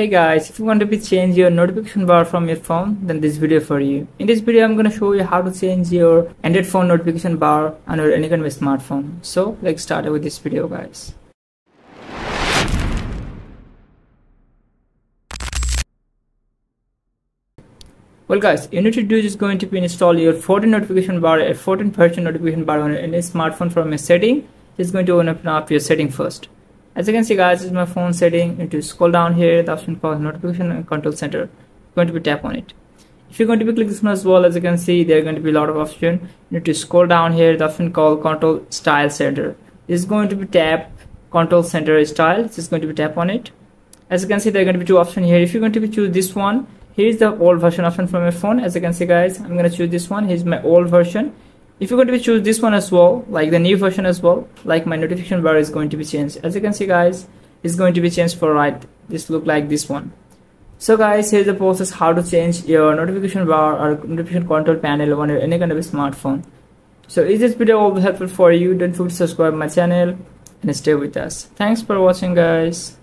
Hey guys, if you want to be change your notification bar from your phone, then this video for you. In this video, I'm gonna show you how to change your Android phone notification bar on your any kind of smartphone. So let's start with this video guys. Well guys, you need to do is going to be install your 14 notification bar, a 14 version notification bar on any smartphone from a setting. It's going to open up your setting first as you can see guys this is my phone setting. You need to scroll down here. The option called notification and control center. You're going to be tap on it. If you're going to be click this one as well as you can see there are going to be a lot of option. You need to scroll down here. The option called control style center. This is going to be tap control center style. This is going to be tap on it. As you can see there are going to be two options here. If you're going to be choose this one here's the old version option from my phone. As you can see guys i'm going to choose this one. Here's my old version if you're going to be choose this one as well like the new version as well like my notification bar is going to be changed. As you can see guys it's going to be changed for right. This look like this one. So guys here's the process how to change your notification bar or notification control panel on any kind of a smartphone. So is this video helpful for you don't forget to subscribe my channel and stay with us. Thanks for watching guys